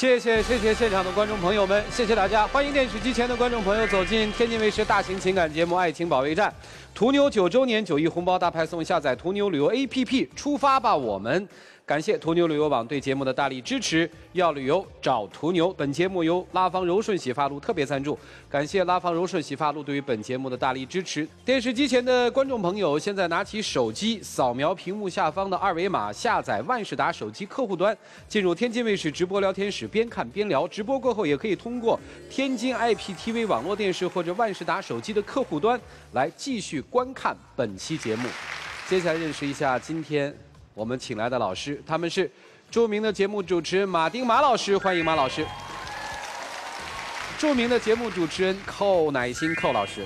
谢谢谢谢现场的观众朋友们，谢谢大家，欢迎电视机前的观众朋友走进天津卫视大型情感节目《爱情保卫战》，途牛九周年九亿红包大派送，下载途牛旅游 APP，出发吧，我们。感谢途牛旅游网对节目的大力支持，要旅游找途牛。本节目由拉芳柔顺洗发露特别赞助，感谢拉芳柔顺洗发露对于本节目的大力支持。电视机前的观众朋友，现在拿起手机，扫描屏幕下方的二维码，下载万事达手机客户端，进入天津卫视直播聊天室，边看边聊。直播过后，也可以通过天津 IPTV 网络电视或者万事达手机的客户端来继续观看本期节目。接下来认识一下今天。我们请来的老师，他们是著名的节目主持人马丁马老师，欢迎马老师；著名的节目主持人寇乃馨寇老师；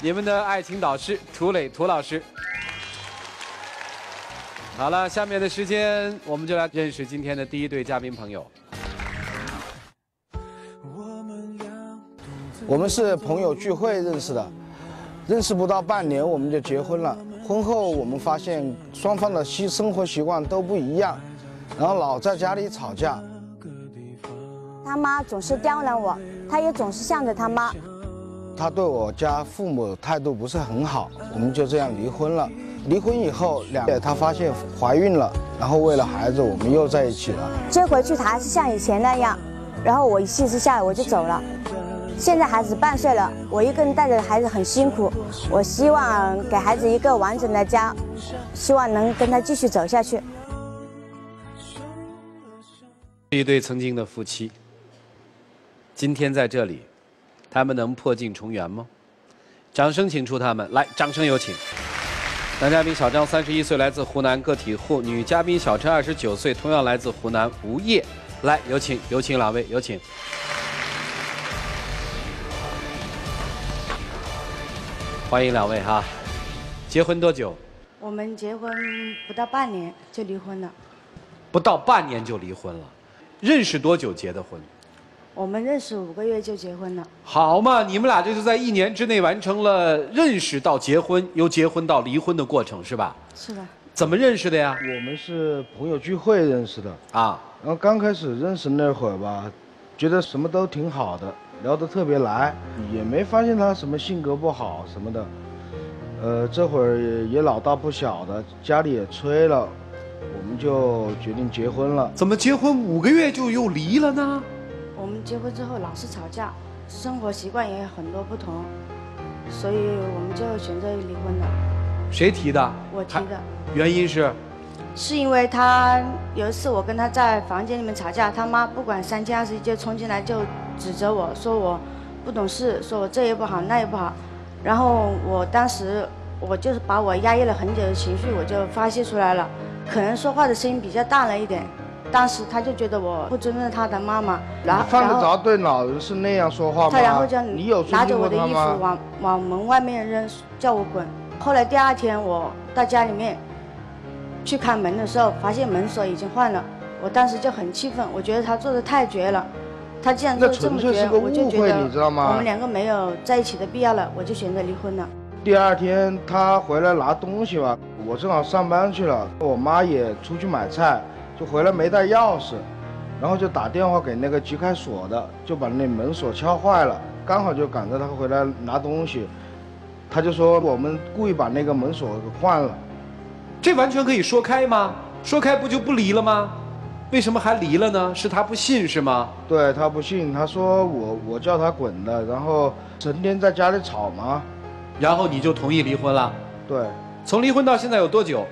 你们的爱情导师涂磊涂老师。好了，下面的时间我们就来认识今天的第一对嘉宾朋友。我们是朋友聚会认识的，认识不到半年我们就结婚了。婚后我们发现双方的习生活习惯都不一样，然后老在家里吵架。他妈总是刁难我，他也总是向着他妈。他对我家父母态度不是很好，我们就这样离婚了。离婚以后，两他发现怀孕了，然后为了孩子，我们又在一起了。接回去他还是像以前那样，然后我一气之下我就走了。现在孩子半岁了，我一个人带着孩子很辛苦。我希望给孩子一个完整的家，希望能跟他继续走下去。一对曾经的夫妻，今天在这里，他们能破镜重圆吗？掌声请出他们来，掌声有请。男嘉宾小张三十一岁，来自湖南个体户；女嘉宾小陈二十九岁，同样来自湖南无业。来，有请，有请两位，有请。欢迎两位哈，结婚多久？我们结婚不到半年就离婚了。不到半年就离婚了，认识多久结的婚？我们认识五个月就结婚了。好嘛，你们俩就是在一年之内完成了认识到结婚，由结婚到离婚的过程，是吧？是的。怎么认识的呀？我们是朋友聚会认识的啊。然后刚开始认识那会儿吧，觉得什么都挺好的。聊得特别来，也没发现他什么性格不好什么的。呃，这会儿也老大不小的，家里也催了，我们就决定结婚了。怎么结婚五个月就又离了呢？我们结婚之后老是吵架，生活习惯也有很多不同，所以我们就选择离婚了。谁提的？我提的。原因是？是因为他有一次我跟他在房间里面吵架，他妈不管三七二十一就冲进来就。指责我说我不懂事，说我这也不好那也不好，然后我当时我就是把我压抑了很久的情绪我就发泄出来了，可能说话的声音比较大了一点，当时他就觉得我不尊重他的妈妈，然后犯得着对老人是那样说话吗？他然后就拿着我的衣服往往门外面扔，叫我滚。后来第二天我到家里面去开门的时候，发现门锁已经换了，我当时就很气愤，我觉得他做的太绝了。他既然做这么绝，我就觉得我们两个没有在一起的必要了，我就选择离婚了。第二天他回来拿东西吧，我正好上班去了，我妈也出去买菜，就回来没带钥匙，然后就打电话给那个吉开锁的，就把那门锁敲坏了，刚好就赶着他回来拿东西，他就说我们故意把那个门锁给换了，这完全可以说开吗？说开不就不离了吗？为什么还离了呢？是他不信是吗？对他不信，他说我我叫他滚的，然后成天在家里吵嘛，然后你就同意离婚了？对，从离婚到现在有多久？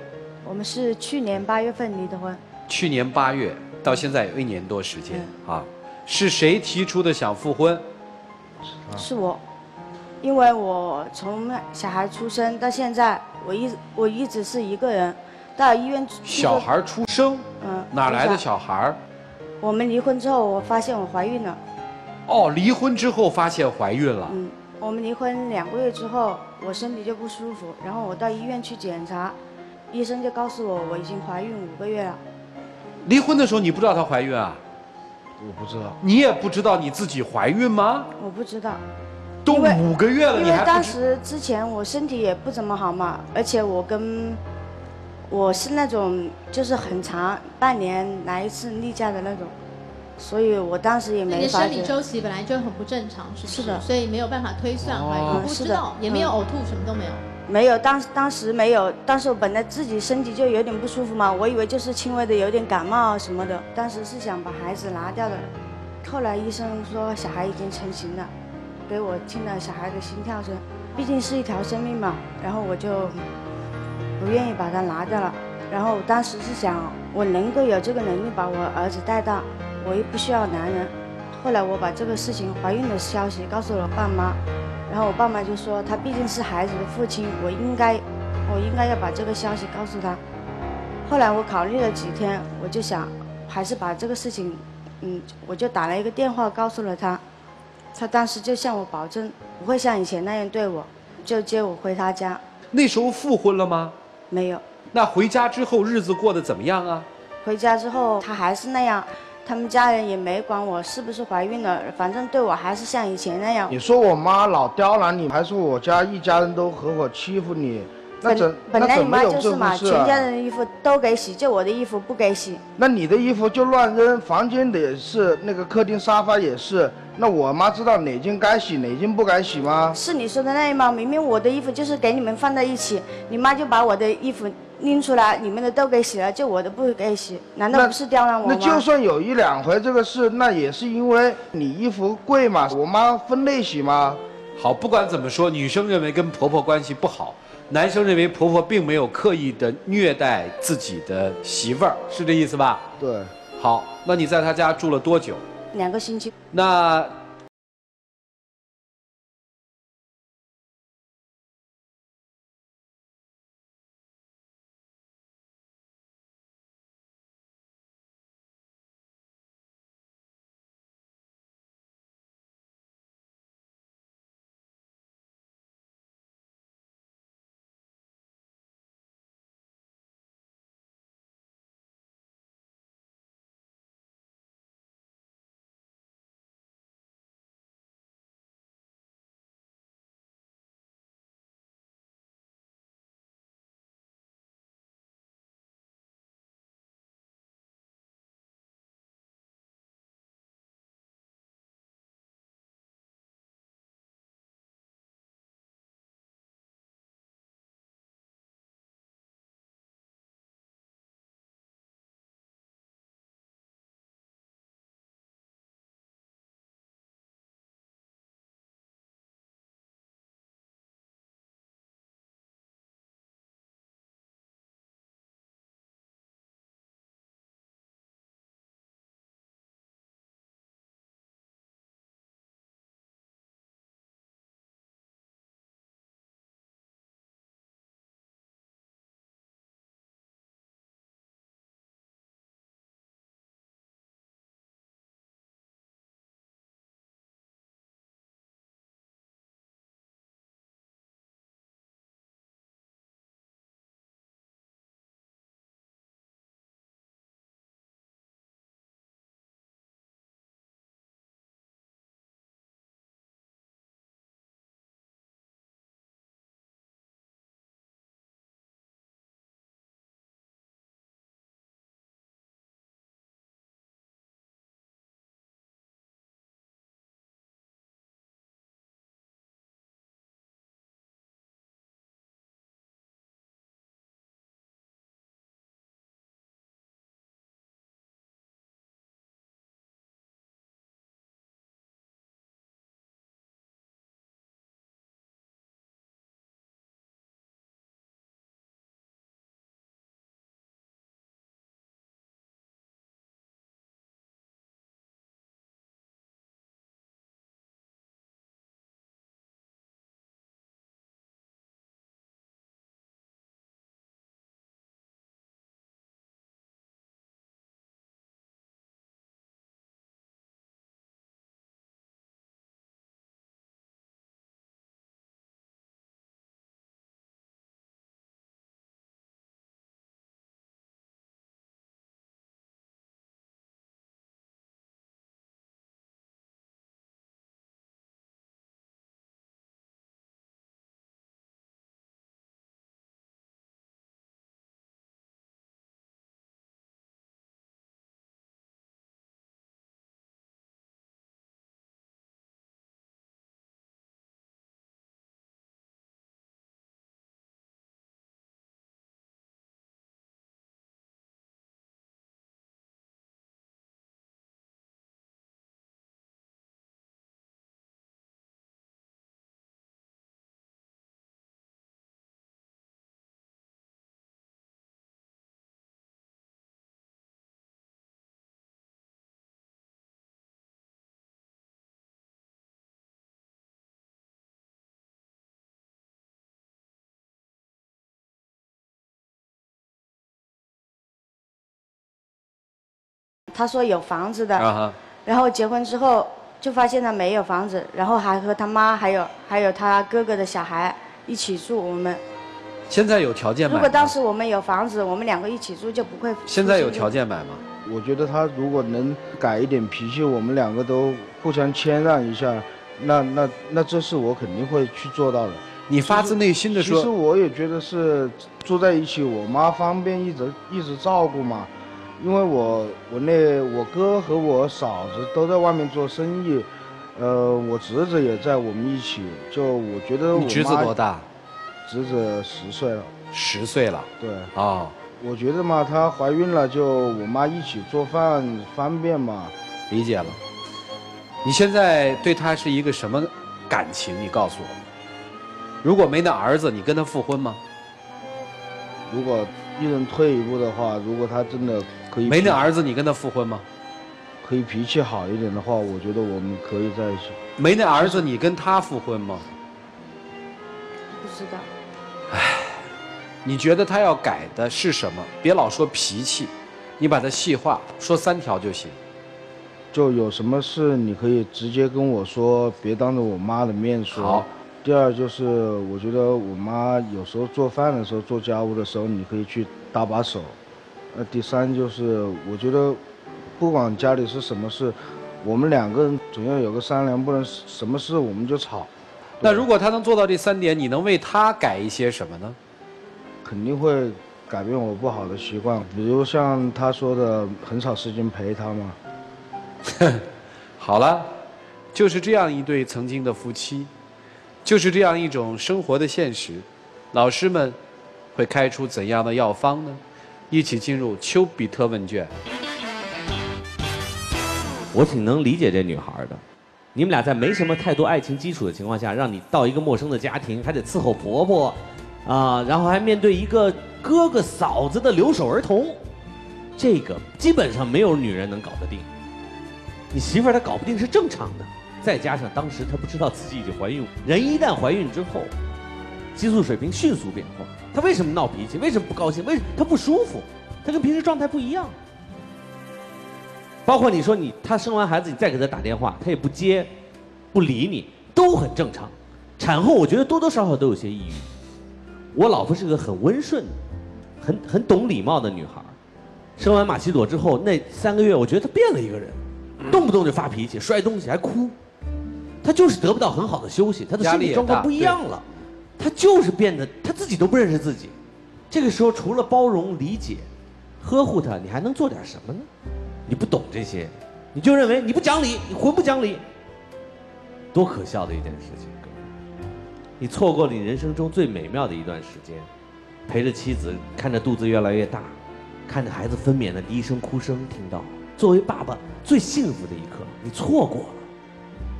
我们是去年八月份离的婚。去年八月到现在有一年多时间啊，是谁提出的想复婚？是我，因为我从小孩出生到现在，我一我一直是一个人。到医院。小孩出生，嗯，哪来的小孩？我们离婚之后，我发现我怀孕了。哦，离婚之后发现怀孕了。嗯，我们离婚两个月之后，我身体就不舒服，然后我到医院去检查，医生就告诉我我已经怀孕五个月了。离婚的时候你不知道她怀孕啊？我不知道。你也不知道你自己怀孕吗？我不知道，都五个月了，因为当你还不知时之前我身体也不怎么好嘛，而且我跟我是那种就是很长半年来一次例假的那种，所以我当时也你的没发觉。生理周期本来就很不正常，是不是？是的所以没有办法推算怀哦孕，不知道，也没有嗯呕吐，什么都没有。没有，当当时没有，当时我本来自己身体就有点不舒服嘛，我以为就是轻微的有点感冒什么的，当时是想把孩子拿掉的，后来医生说小孩已经成型了，给我听了小孩的心跳声，毕竟是一条生命嘛，然后我就不愿意把它拿掉了，然后当时是想我能够有这个能力把我儿子带大，我又不需要男人，后来我把这个事情怀孕的消息告诉了我爸妈。然后我爸妈就说，他毕竟是孩子的父亲，我应该，我应该要把这个消息告诉他。后来我考虑了几天，我就想，还是把这个事情，嗯，我就打了一个电话告诉了他。他当时就向我保证，不会像以前那样对我，就接我回他家。那时候复婚了吗？没有，那回家之后日子过得怎么样啊？回家之后他还是那样，他们家人也没管我是不是怀孕了，反正对我还是像以前那样。你说我妈老刁难你，还说我家一家人都合伙欺负你，那那本来你妈就是嘛，全家啊？人的衣服都给洗，就我的衣服不给洗。那你的衣服就乱扔，房间的也是，那个客厅沙发也是。那我妈知道哪件该洗，哪件不该洗吗？是你说的那样吗？明明我的衣服就是给你们放在一起，你妈就把我的衣服拎出来，你们的都给洗了，就我的不给洗，难道不是刁难我吗那？就算有一两回这个事，那也是因为你衣服贵嘛，我妈分类洗嘛。好，不管怎么说，女生认为跟婆婆关系不好，男生认为婆婆并没有刻意的虐待自己的媳妇儿，是这意思吧？对，好，那你在他家住了多久？两个星期。那他说有房子的，啊哈，然后结婚之后就发现他没有房子，然后还和他妈还有还有他哥哥的小孩一起住。我们现在有条件买吗？如果当时我们有房子，我们两个一起住就不会。现在有条。件买吗？我觉得他如果能改一点脾气，我们两个都互相谦让一下，那那那这是我肯定会去做到的。你发自内心的说其实，我也觉得是住在一起，我妈方便一直一直照顾嘛。因为我我那我哥和我嫂子都在外面做生意，呃，我侄子也在我们一起。就我觉得我你侄子多大？侄子十岁了，十岁了。对。哦，我觉得嘛，她怀孕了，就我妈一起做饭方便嘛。理解了。你现在对她是一个什么感情？你告诉我。如果没那儿子，你跟他复婚吗？如果一人退一步的话，如果他真的可以没那儿子，你跟他复婚吗？可以脾气好一点的话，我觉得我们可以在一起。没那儿子，你跟他复婚吗？不知道。你觉得他要改的是什么？别老说脾气，你把它细化，说三条就行。就有什么事你可以直接跟我说，别当着我妈的面说。好。第二就是，我觉得我妈有时候做饭的时候、做家务的时候，你可以去搭把手。那，第三就是，我觉得，不管家里是什么事，我们两个人总要有个商量，不能什么事我们就吵。那如果他能做到这三点，你能为他改一些什么呢？肯定会改变我不好的习惯，比如像他说的，很少时间陪他嘛。好了，就是这样一对曾经的夫妻，就是这样一种生活的现实，老师们会开出怎样的药方呢？一起进入丘比特问卷。我挺能理解这女孩的。你们俩在没什么太多爱情基础的情况下，让你到一个陌生的家庭，还得伺候婆婆，啊，然后还面对一个哥哥嫂子的留守儿童，这个基本上没有女人能搞得定。你媳妇儿她搞不定是正常的，再加上当时她不知道自己已经怀孕，人一旦怀孕之后，激素水平迅速变化，她为什么闹脾气？为什么不高兴？为什她不舒服？她跟平时状态不一样。包括你说你她生完孩子，你再给她打电话，她也不接，不理你，都很正常。产后我觉得多多少少都有些抑郁。我老婆是个很温顺、很很懂礼貌的女孩，生完马奇朵之后那三个月，我觉得她变了一个人，动不动就发脾气、摔东西还哭。她就是得不到很好的休息，他的心理状况不一样了，他就是变得他自己都不认识自己。这个时候除了包容、理解、呵护他，你还能做点什么呢？你不懂这些，你就认为你不讲理，你混不讲理，多可笑的一件事情，各位！你错过了你人生中最美妙的一段时间，陪着妻子看着肚子越来越大，看着孩子分娩的第一声哭声，听到作为爸爸最幸福的一刻，你错过了，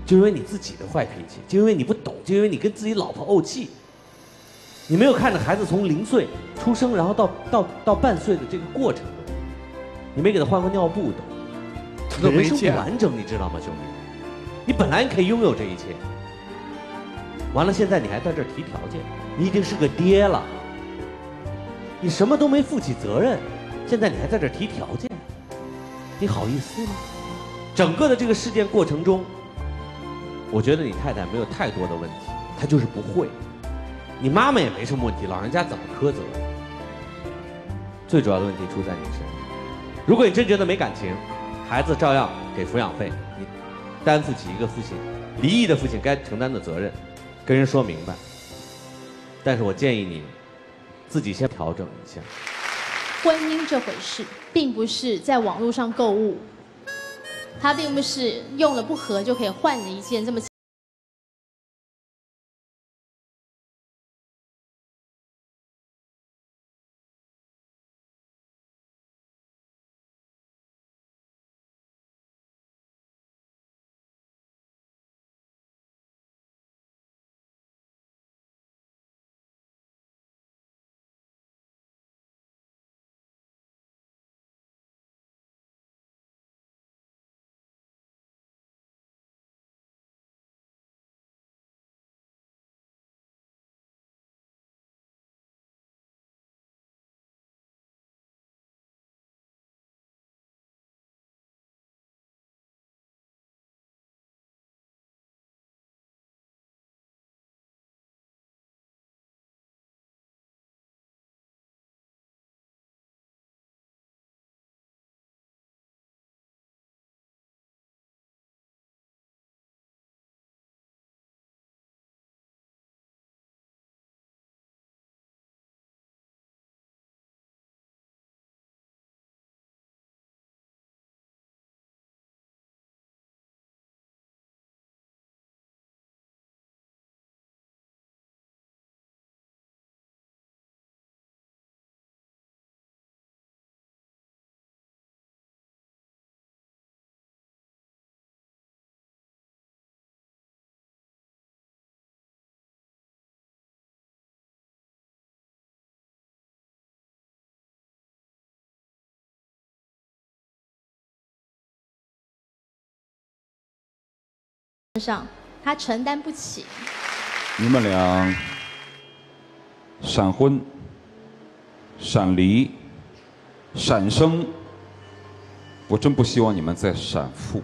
就因为你自己的坏脾气，就因为你不懂，就因为你跟自己老婆怄气，你没有看着孩子从零岁出生，然后到到到半岁的这个过程。你没给他换过尿布都，都没人生不完整，你知道吗，兄弟？你本来可以拥有这一切，完了现在你还在这儿提条件，你已经是个爹了，你什么都没负起责任，现在你还在这儿提条件，你好意思吗？整个的这个事件过程中，我觉得你太太没有太多的问题，她就是不会，你妈妈也没什么问题，老人家怎么苛责？最主要的问题出在你身上。如果你真觉得没感情，孩子照样给抚养费，你担负起一个父亲离异的父亲该承担的责任，跟人说明白。但是我建议你自己先调整一下。婚姻这回事，并不是在网络上购物，它并不是用了不合就可以换的一件这么。上，他承担不起。你们俩闪婚、闪离、闪生，我真不希望你们再闪富。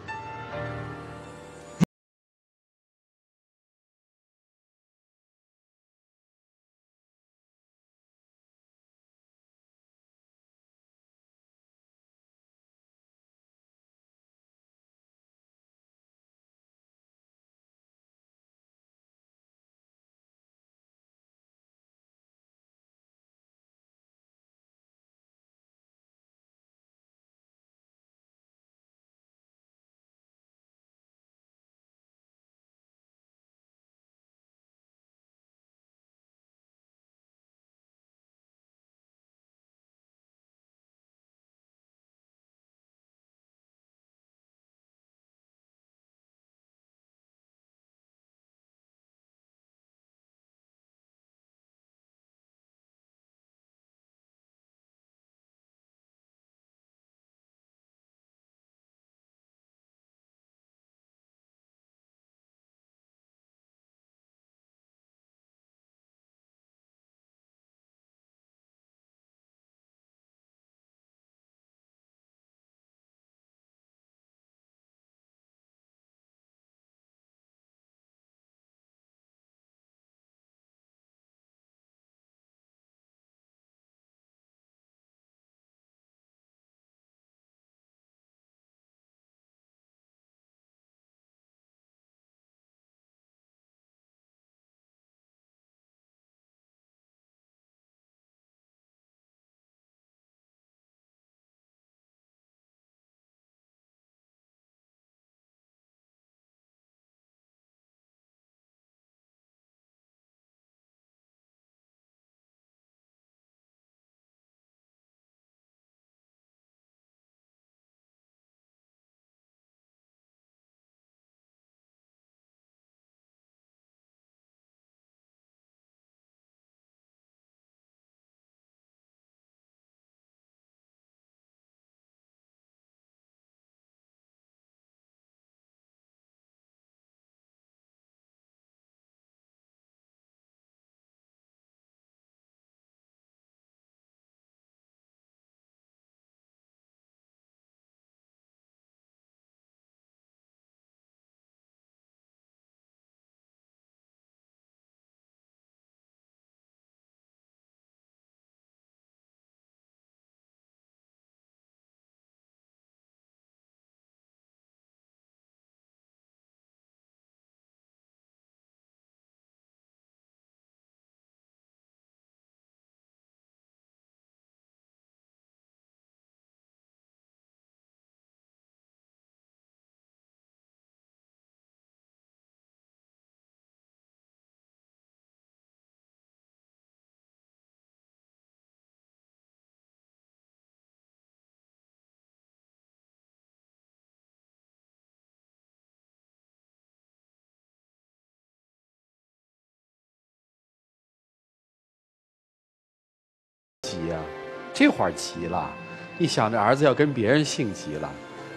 这会儿急了，一想着儿子要跟别人姓急了。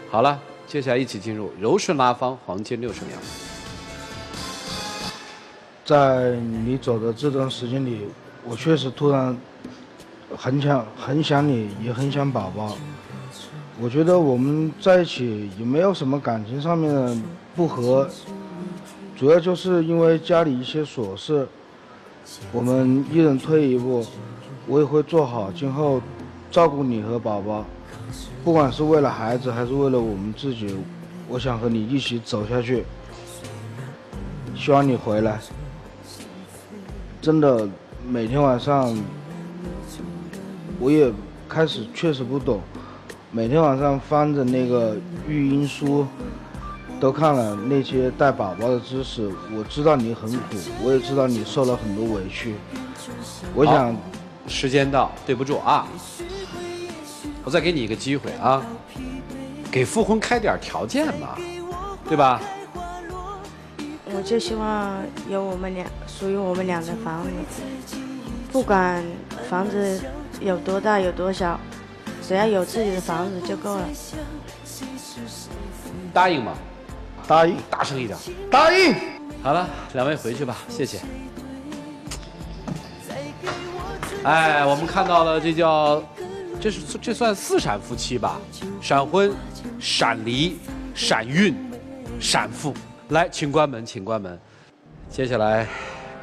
好了，接下来一起进入柔顺拉芳黄金六十秒。在你走的这段时间里，我确实突然很想很想你，也很想宝宝。我觉得我们在一起也没有什么感情上面的不和，主要就是因为家里一些琐事，我们一人退一步，我也会做好今后照顾你和宝宝，不管是为了孩子还是为了我们自己，我想和你一起走下去。希望你回来。真的，每天晚上我也开始确实不懂，每天晚上翻着那个育婴书，都看了那些带宝宝的知识。我知道你很苦，我也知道你受了很多委屈。我想，时间到，对不住啊，我再给你一个机会啊，给复婚开点条件嘛，对吧？我就希望有我们俩属于我们俩的房子，不管房子有多大有多小，只要有自己的房子就够了。答应吗？啊，答应，大声一点。答应。好了，两位回去吧，谢谢。哎，我们看到了，这叫，这是这算四闪夫妻吧？闪婚、闪离、闪孕、闪富。来，请关门，请关门。接下来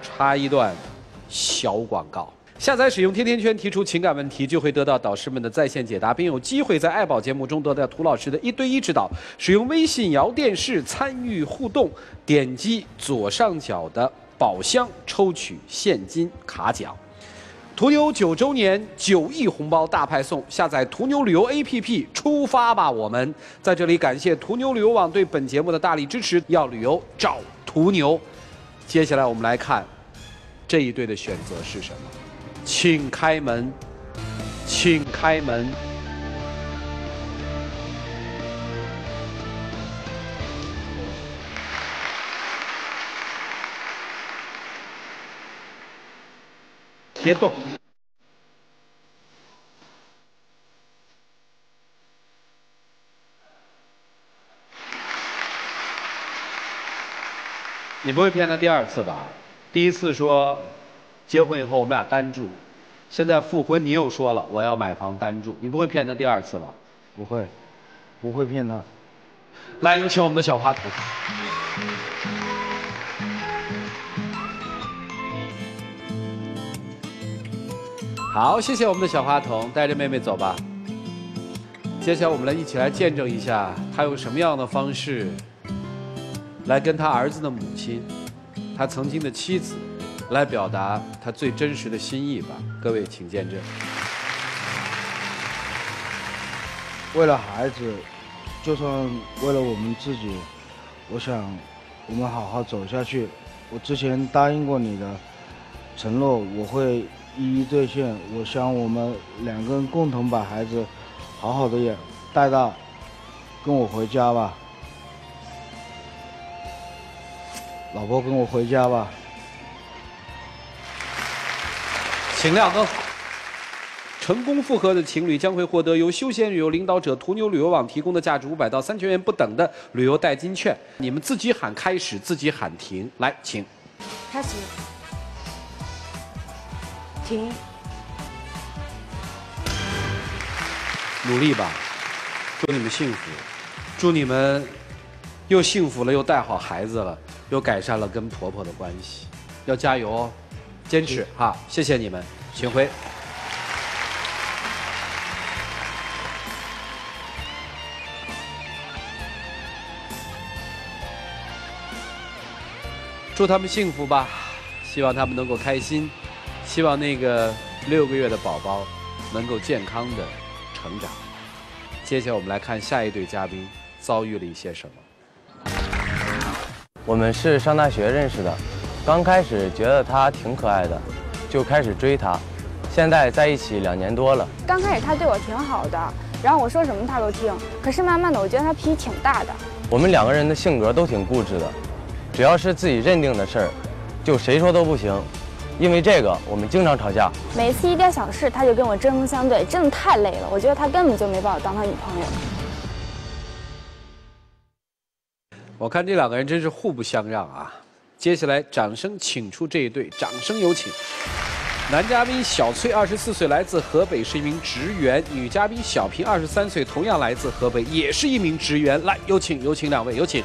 插一段小广告。下载使用天天圈提出情感问题，就会得到导师们的在线解答，并有机会在爱宝节目中得到涂老师的一对一指导。使用微信摇电视参与互动，点击左上角的宝箱抽取现金卡奖。途牛九周年九亿红包大派送，下载途牛旅游 APP 出发吧！我们在这里感谢途牛旅游网对本节目的大力支持。要旅游找途牛。接下来我们来看这一对的选择是什么？请开门，请开门。别动。你不会骗他第二次吧？第一次说结婚以后我们俩单住，现在复婚你又说了我要买房单住，你不会骗他第二次吧？不会，不会骗他。来，有请我们的小花童。好，谢谢我们的小花童，带着妹妹走吧。接下来我们来一起来见证一下，他用什么样的方式来跟他儿子的母亲，他曾经的妻子，来表达他最真实的心意吧。各位请见证。为了孩子，就算为了我们自己，我想我们好好走下去。我之前答应过你的承诺，我会一一兑现。我想我们两个人共同把孩子好好的也带大，跟我回家吧，老婆跟我回家吧。请亮灯。成功复合的情侣将会获得由休闲旅游领导者途牛旅游网提供的价值五百到三千元不等的旅游代金券。你们自己喊开始，自己喊停。来，请。开始，停，努力吧，祝你们幸福，祝你们又幸福了，又带好孩子了，又改善了跟婆婆的关系，要加油哦，坚持哈！谢谢你们，请回。祝他们幸福吧，希望他们能够开心，希望那个六个月的宝宝能够健康的成长。接下来我们来看下一对嘉宾遭遇了一些什么。我们是上大学认识的，刚开始觉得他挺可爱的，就开始追他，现在在一起两年多了。刚开始他对我挺好的，然后我说什么他都听，可是慢慢的我觉得他脾气挺大的。我们两个人的性格都挺固执的，只要是自己认定的事儿，就谁说都不行。因为这个，我们经常吵架。每次一点小事他就跟我针锋相对，真的太累了。我觉得他根本就没把我当他女朋友。我看这两个人真是互不相让啊！接下来，掌声请出这一对，掌声有请。男嘉宾小崔，二十四岁，来自河北，是一名职员；女嘉宾小平，二十三岁，同样来自河北，也是一名职员。来，有请，有请两位，有请。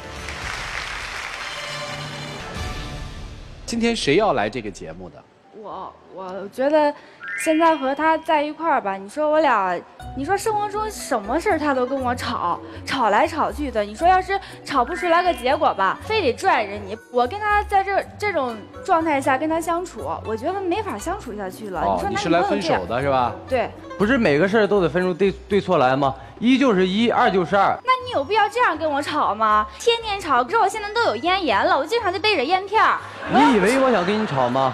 今天谁要来这个节目的？我我觉得现在和他在一块儿吧，你说我俩，你说生活中什么事儿他都跟我吵，吵来吵去的。你说要是吵不出来个结果吧，非得拽着你。我跟他在这这种状态下跟他相处，我觉得没法相处下去了。哦你，说你是来分手的是吧？对，不是每个事儿都得分出对对错来吗？一就是一，二就是二。那你有必要这样跟我吵吗？天天吵，可是我现在都有咽炎了，我经常就背着咽片儿。你以为我想跟你吵吗？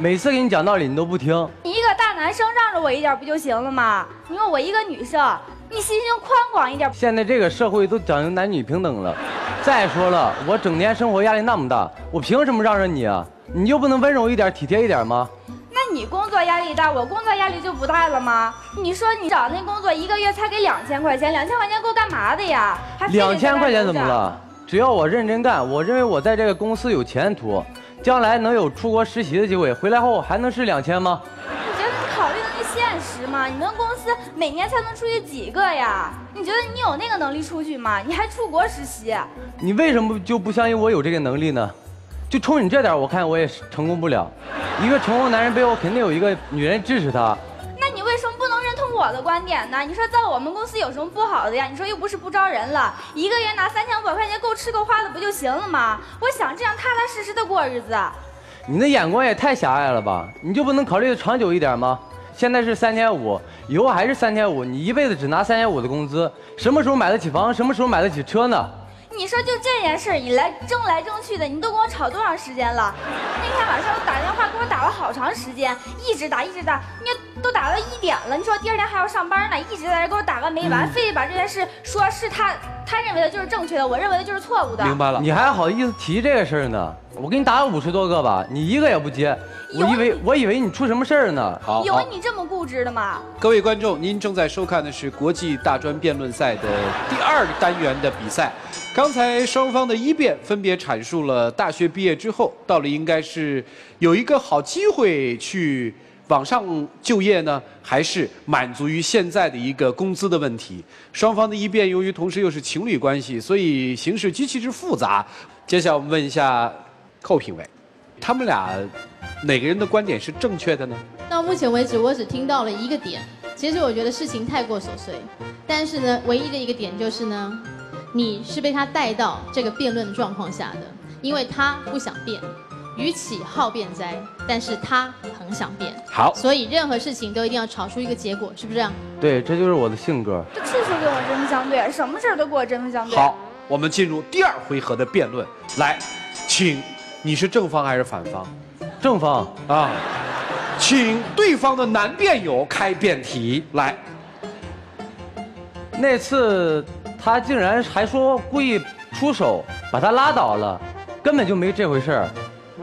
每次给你讲道理你都不听。你一个大男生让着我一点不就行了吗？你说我一个女生，你心胸宽广一点。现在这个社会都讲究男女平等了。再说了，我整天生活压力那么大，我凭什么让着你啊？你就不能温柔一点、体贴一点吗？那你工作压力大，我工作压力就不大了吗？你说你找那工作一个月才给两千块钱，两千块钱够干嘛的呀？还两千块钱怎么？了？只要我认真干，我认为我在这个公司有前途，将来能有出国实习的机会，回来后还能是两千吗？你觉得你考虑的那现实吗？你们公司每年才能出去几个呀？你觉得你有那个能力出去吗？你还出国实习？你为什么就不相信我有这个能力呢？就冲你这点，我看我也成功不了。一个成功男人背后肯定有一个女人支持他。我的观点呢？你说在我们公司有什么不好的呀？你说又不是不招人了，一个月拿三千五百块钱够吃够花的不就行了吗？我想这样踏踏实实的过日子。你的眼光也太狭隘了吧？你就不能考虑的长久一点吗？现在是三千五，以后还是三千五，你一辈子只拿三千五的工资，什么时候买得起房？什么时候买得起车呢？你说就这件事儿，你来争来争去的，你都跟我吵多长时间了？那天晚上打电话给我打了好长时间，一直打一直打，你都打到一点了，你说第二天还要上班呢，一直在这给我打个没完，非得把这件事说是他他认为的就是正确的，我认为的就是错误的。明白了。你还好意思提这个事儿呢？我给你打了五十多个吧，你一个也不接，我以为我以为你出什么事儿呢？好，有你这么固执的吗？各位观众，您正在收看的是国际大专辩论赛的第二单元的比赛。刚才双方的一辩分别阐述了大学毕业之后，到底应该是有一个好机会去网上就业呢，还是满足于现在的一个工资的问题？双方的一辩由于同时又是情侣关系，所以形势极其之复杂。接下来我们问一下寇评委，他们俩哪个人的观点是正确的呢？到目前为止，我只听到了一个点。其实我觉得事情太过琐碎，但是呢，唯一的一个点就是呢，你是被他带到这个辩论的状况下的，因为他不想辩，与其好变哉，但是他很想变。好，所以任何事情都一定要吵出一个结果，是不是这样？对，这就是我的性格。这处处跟我针锋相对，什么事儿都跟我针锋相对。好，我们进入第二回合的辩论。来，请，你是正方还是反方？正方啊，请对方的男辩友开辩题。来，那次他竟然还说故意出手把他拉倒了，根本就没这回事儿。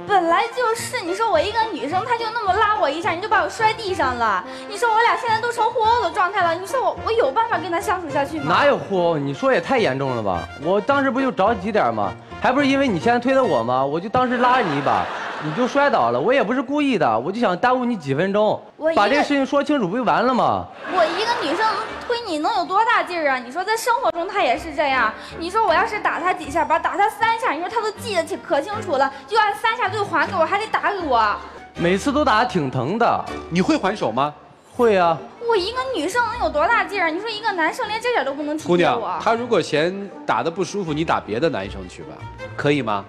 本来就是，你说我一个女生，他就那么拉我一下，你就把我摔地上了。你说我俩现在都成互殴的状态了，你说我我有办法跟他相处下去吗？哪有互殴？你说也太严重了吧！我当时不就着急点吗？还不是因为你先推的我吗？我就当时拉着你一把，你就摔倒了。我也不是故意的，我就想耽误你几分钟把这个事情说清楚不就完了吗？我一个女生推你能有多大劲儿啊？你说在生活中她也是这样。你说我要是打她几下吧，打她三下，你说她都记得清可清楚了，就按三下就还给我，还得打给我。每次都打得挺疼的。你会还手吗？会啊。我一个女生能有多大劲儿？你说一个男生连这点都不能体姑娘他如果嫌打的不舒服，你打别的男生去吧，可以吗？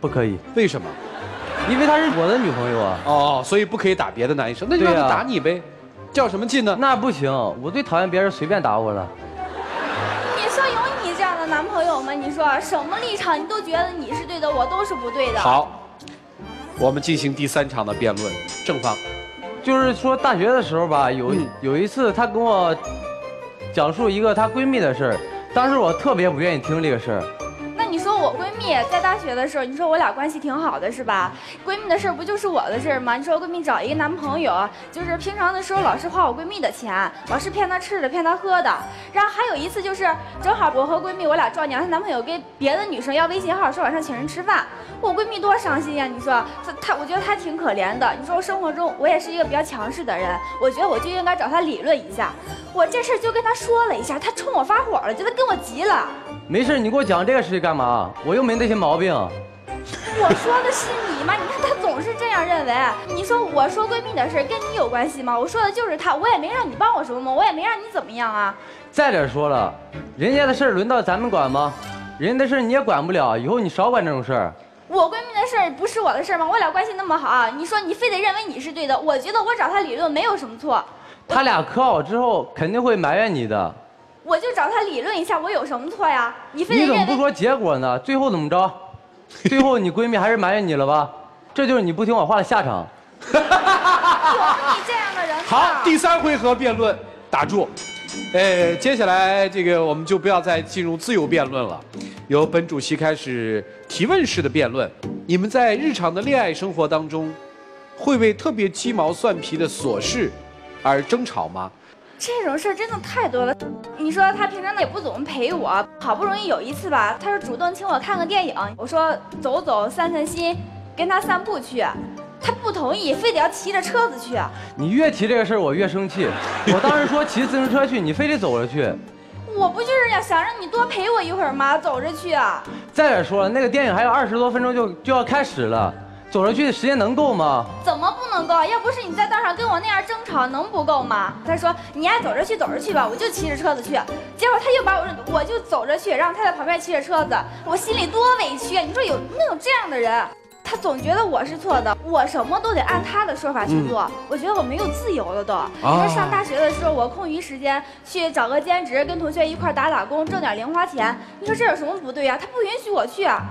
不可以，为什么？因为她是我的女朋友啊。哦，所以不可以打别的男生，那就让他打你呗，较什么劲呢？那不行，我最讨厌别人随便打我了。你说有你这样的男朋友吗？你说什么立场你都觉得你是对的，我都是不对的。，好，我们进行第三场的辩论，正方。就是说大学的时候吧，有、嗯有一次她跟我讲述一个她闺蜜的事儿，当时我特别不愿意听这个事儿。那你说我闺蜜在大学的时候，你说我俩关系挺好的是吧？闺蜜的事不就是我的事吗？你说我闺蜜找一个男朋友，就是平常的时候老是花我闺蜜的钱，老是骗她吃的，骗她喝的。然后还有一次就是正好我和闺蜜我俩撞见她男朋友跟别的女生要微信号，说晚上请人吃饭。我闺蜜多伤心呀！你说她她，我觉得她挺可怜的。你说我生活中我也是一个比较强势的人，我觉得我就应该找她理论一下。我这事就跟她说了一下，她冲我发火了，觉得跟我急了。没事，你给我讲这个事情干嘛？我又没那些毛病。我说的是你吗？你看他总是这样认为。你说我说闺蜜的事跟你有关系吗？我说的就是他，我也没让你帮我什么忙，我也没让你怎么样啊。再者说了，人家的事儿轮到咱们管吗？人家的事儿你也管不了，以后你少管这种事儿。我闺蜜的事儿不是我的事儿吗？我俩关系那么好，你说你非得认为你是对的，我觉得我找他理论没有什么错，他俩可好之后肯定会埋怨你的。我就找他理论一下，我有什么错呀？你非得你怎么不说结果呢？最后怎么着？最后你闺蜜还是埋怨你了吧？这就是你不听我话的下场。有你这样的人？好，第三回合辩论打住。呃，接下来这个我们就不要再进入自由辩论了，由本主席开始提问式的辩论。你们在日常的恋爱生活当中，会为特别鸡毛蒜皮的琐事而争吵吗？这种事儿真的太多了。你说他平常也不怎么陪我，好不容易有一次吧，他说主动请我看个电影，我说走走散散心，跟他散步去，他不同意，非得要骑着车子去。你越提这个事儿，我越生气。我当时说骑自行车去，你非得走着去。我不就是要想让你多陪我一会儿吗？走着去啊。再者说了，那个电影还有二十多分钟就就要开始了，走着去时间能够吗？怎么不能够？要不是你在道上跟我那样争吵，能不够吗？他说你爱走着去，走着去吧，我就骑着车子去。结果他又把我，我就走着去，让他在旁边骑着车子，我心里多委屈啊！你说有能有这样的人？他总觉得我是错的，我什么都得按他的说法去做。我觉得我没有自由了都。你说上大学的时候，我空余时间去找个兼职，跟同学一块打打工，挣点零花钱。你说这有什么不对呀？他不允许我去啊。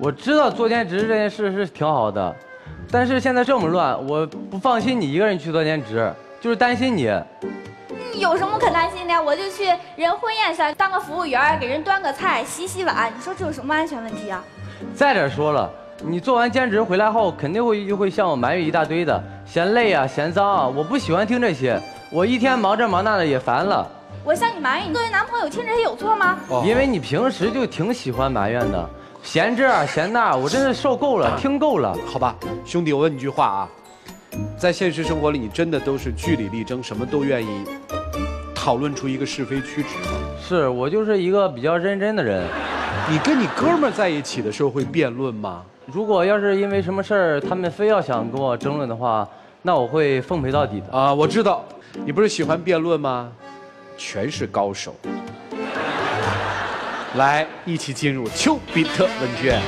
我知道做兼职这件事是挺好的，但是现在这么乱，我不放心你一个人去做兼职，就是担心你。你有什么可担心的？我就去人婚宴上当个服务员，给人端个菜、洗洗碗。你说这有什么安全问题啊？再者说了。你做完兼职回来后，肯定会又会向我埋怨一大堆的，嫌累啊，嫌脏啊，我不喜欢听这些，我一天忙这忙那的也烦了。我向你埋怨，你作为男朋友听这些有错吗？因为你平时就挺喜欢埋怨的，嫌这嫌那，我真是受够了，听够了。好吧，兄弟，我问你句话啊，在现实生活里，你真的都是据理力争，什么都愿意讨论出一个是非曲直吗？是我就是一个比较认真的人。你跟你哥们在一起的时候会辩论吗？如果要是因为什么事儿，他们非要想跟我争论的话，那我会奉陪到底的啊！我知道，你不是喜欢辩论吗？全是高手。来，一起进入丘比特问卷。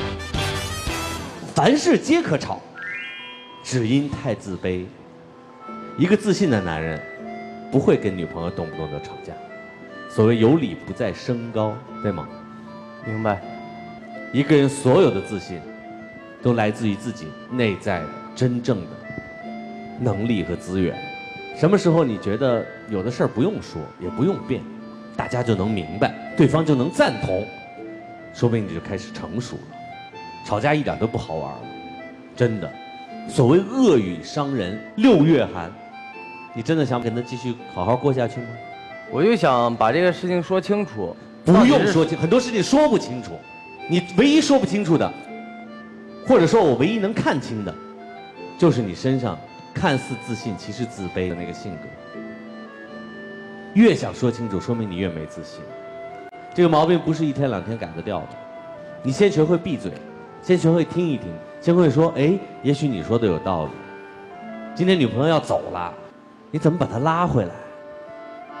凡事皆可吵，只因太自卑。一个自信的男人，不会跟女朋友动不动就吵架。所谓有理不在声高，对吗？明白。一个人所有的自信。都来自于自己内在的真正的能力和资源。什么时候你觉得有的事儿不用说，也不用辩，大家就能明白，对方就能赞同，说不定你就开始成熟了。吵架一点都不好玩了，真的。所谓恶语伤人，六月寒，你真的想跟他继续好好过下去吗？我就想把这个事情说清楚。不用说清，很多事情说不清楚。你唯一说不清楚的。或者说，我唯一能看清的，就是你身上看似自信，其实自卑的那个性格。越想说清楚，说明你越没自信。这个毛病不是一天两天改得掉的。你先学会闭嘴，先学会听一听，先会说：“哎，也许你说的有道理。”今天女朋友要走了，你怎么把她拉回来？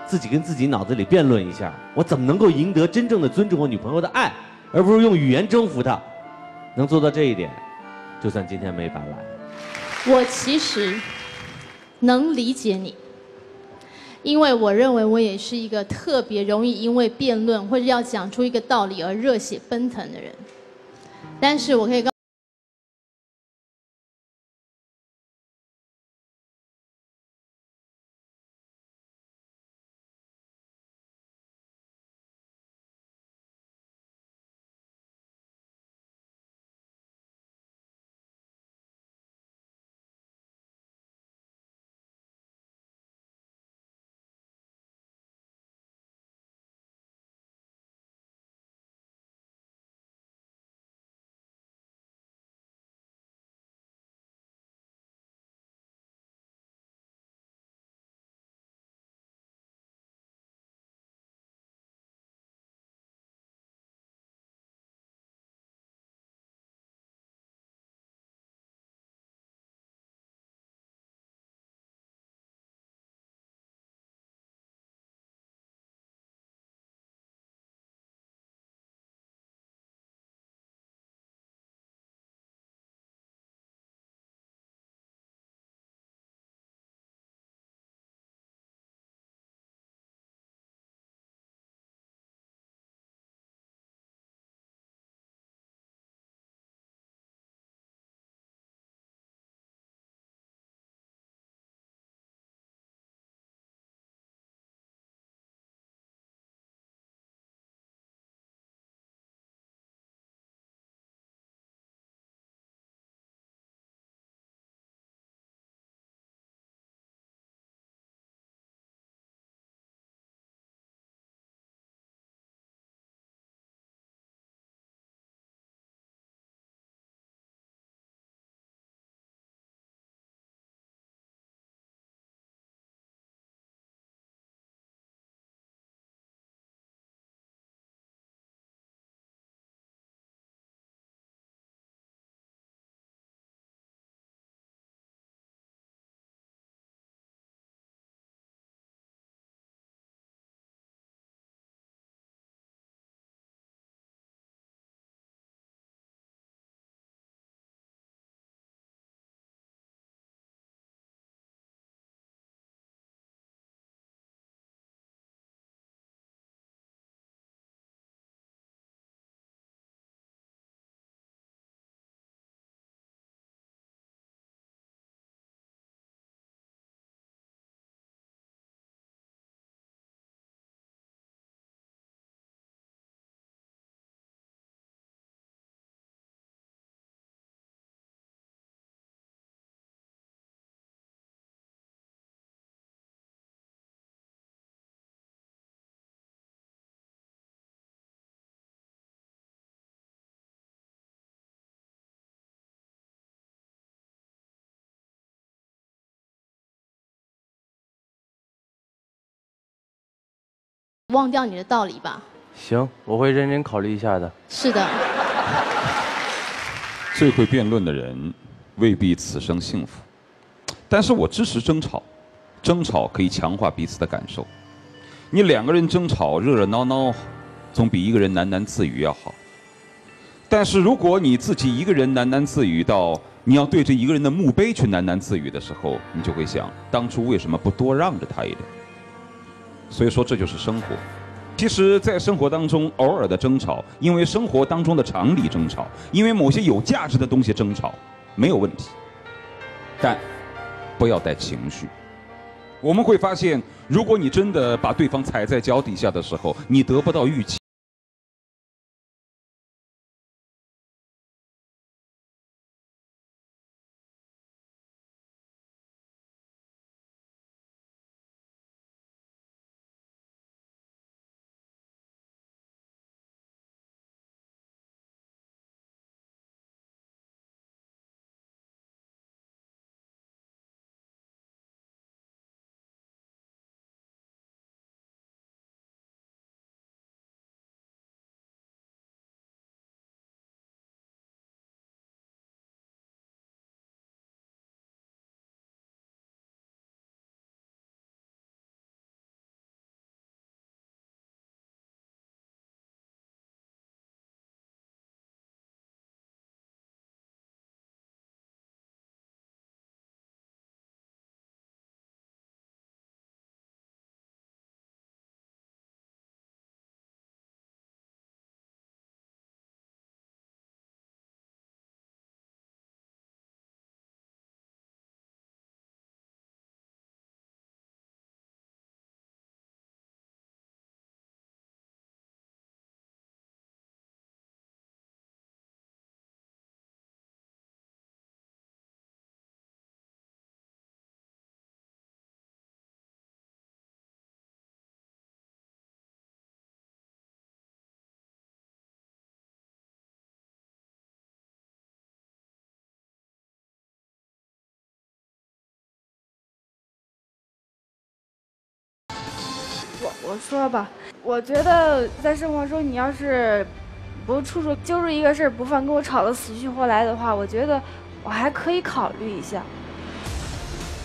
自己跟自己脑子里辩论一下，我怎么能够赢得真正的尊重我女朋友的爱，而不是用语言征服她。能做到这一点，就算今天没白来。我其实能理解你，因为我认为我也是一个特别容易因为辩论或者要讲出一个道理而热血奔腾的人。但是我可以告。忘掉你的道理吧。行，我会认真考虑一下的。是的，最会辩论的人未必此生幸福，但是我支持争吵，争吵可以强化彼此的感受。你两个人争吵热热闹闹，总比一个人喃喃自语要好。但是如果你自己一个人喃喃自语到你要对着一个人的墓碑去喃喃自语的时候，你就会想，当初为什么不多让着他一点？所以说，这就是生活。其实，在生活当中，偶尔的争吵，因为生活当中的常理争吵，因为某些有价值的东西争吵，没有问题。但不要带情绪。我们会发现，如果你真的把对方踩在脚底下的时候，你得不到预期。我我说吧，我觉得在生活中，你要是不处处揪住一个事儿不放，跟我吵得死去活来的话，我觉得我还可以考虑一下。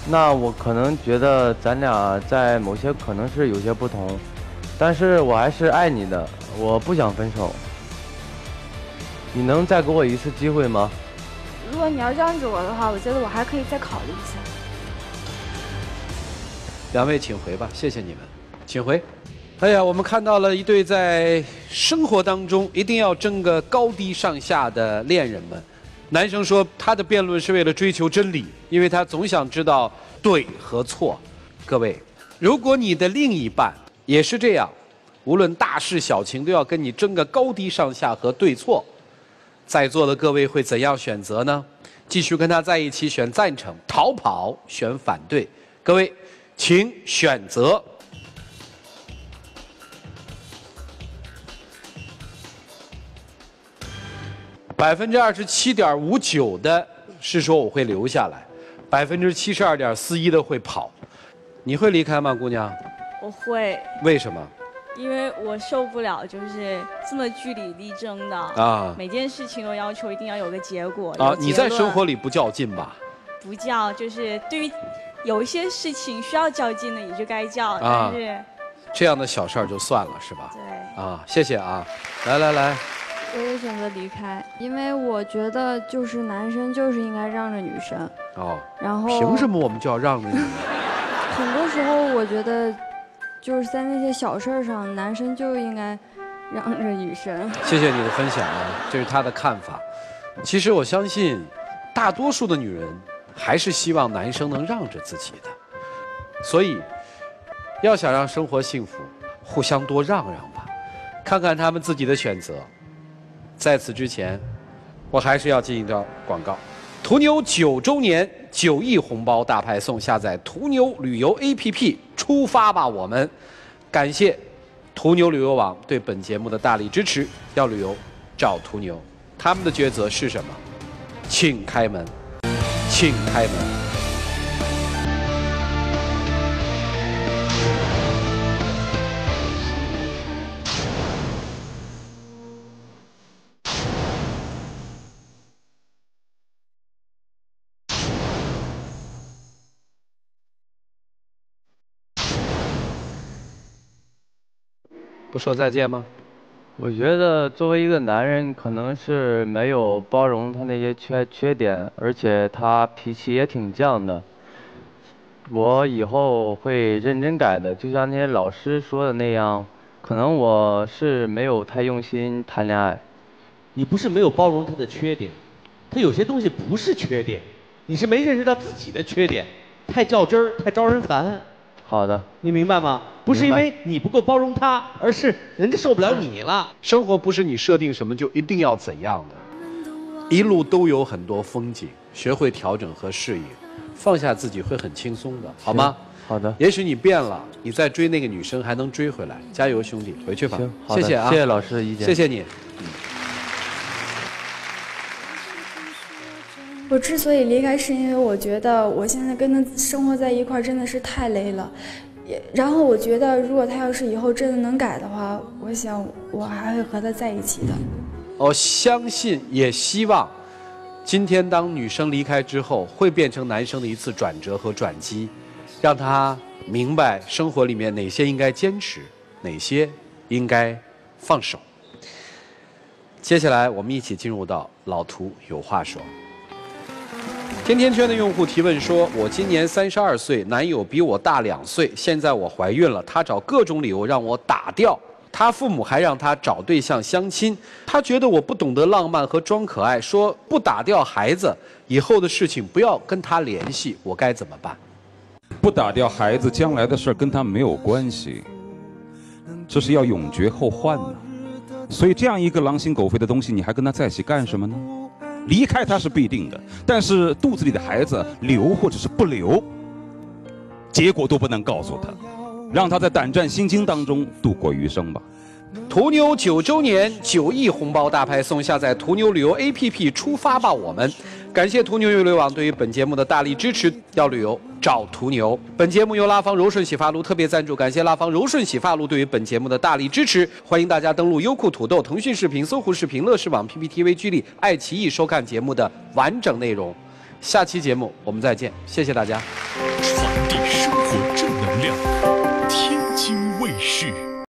那我可能觉得咱俩在某些可能是有些不同，但是我还是爱你的，我不想分手。你能再给我一次机会吗？如果你要让着我的话，我觉得我还可以再考虑一下。两位请回吧，谢谢你们，请回。哎呀，我们看到了一对在生活当中一定要争个高低上下的恋人们。男生说他的辩论是为了追求真理，因为他总想知道对和错。各位，如果你的另一半也是这样，无论大事小情都要跟你争个高低上下和对错，在座的各位会怎样选择呢？继续跟他在一起选赞成，逃跑选反对。各位，请选择。百分之二十七点五九的是说我会留下来，百分之七十二点四一的会跑。你会离开吗，姑娘？我会，为什么？因为我受不了就是这么据理力争的啊每件事情都要求一定要有个结果啊有，你在生活里不较劲吧？不叫，就是对于有一些事情需要较劲的也就该较，啊但是这样的小事儿就算了，是吧？对。啊，谢谢啊，来来来，我也选择离开，因为我觉得就是男生就是应该让着女生，哦，然后凭什么我们就要让着你？很多时候我觉得就是在那些小事儿上，男生就应该让着女生。谢谢你的分享啊，这是他的看法。其实我相信，大多数的女人还是希望男生能让着自己的，所以要想让生活幸福，互相多让让吧，看看他们自己的选择。在此之前，我还是要进一段广告。途牛九周年九亿红包大派送，下载途牛旅游 APP，出发吧！我们感谢途牛旅游网对本节目的大力支持。要旅游，找途牛。他们的抉择是什么？请开门，请开门。不说再见吗？我觉得作为一个男人，可能是没有包容他那些缺缺点，而且他脾气也挺犟的。我以后会认真改的，就像那些老师说的那样，可能我是没有太用心谈恋爱。你不是没有包容他的缺点，他有些东西不是缺点，你是没认识到自己的缺点，太较真儿，太招人烦。好的，你明白吗？不是因为你不够包容他，而是人家受不了你了。生活不是你设定什么就一定要怎样的，一路都有很多风景，学会调整和适应，放下自己会很轻松的，好吗？好的。也许你变了，你再追那个女生还能追回来，加油，兄弟，回去吧。行，好的谢谢啊，谢谢老师的意见谢谢你。我之所以离开，是因为我觉得我现在跟他生活在一块儿真的是太累了。然后我觉得，如果他要是以后真的能改的话，我想我还会和他在一起的。我相信，也希望，今天当女生离开之后，会变成男生的一次转折和转机，让他明白生活里面哪些应该坚持，哪些应该放手。接下来，我们一起进入到老图有话说。甜甜圈的用户提问说：“我今年三十二岁，男友比我大两岁，现在我怀孕了，他找各种理由让我打掉。他父母还让他找对象相亲，他觉得我不懂得浪漫和装可爱，说不打掉孩子，以后的事情不要跟他联系，我该怎么办？不打掉孩子，将来的事跟他没有关系，这是要永绝后患呢。所以这样一个狼心狗肺的东西，你还跟他在一起干什么呢？离开他是必定的，但是肚子里的孩子留或者是不留，结果都不能告诉他，让他在胆战心惊当中度过余生吧。途牛九周年九亿红包大派送，下载途牛旅游 APP 出发吧！我们感谢途牛游旅网对于本节目的大力支持。要旅游找途牛。本节目由拉芳柔顺洗发露特别赞助，感谢拉芳柔顺洗发露对于本节目的大力支持。欢迎大家登录优酷、土豆、腾讯视频、搜狐视频、乐视网、PPTV、居力、爱奇艺收看节目的完整内容。下期节目我们再见，谢谢大家。传递生活正能量。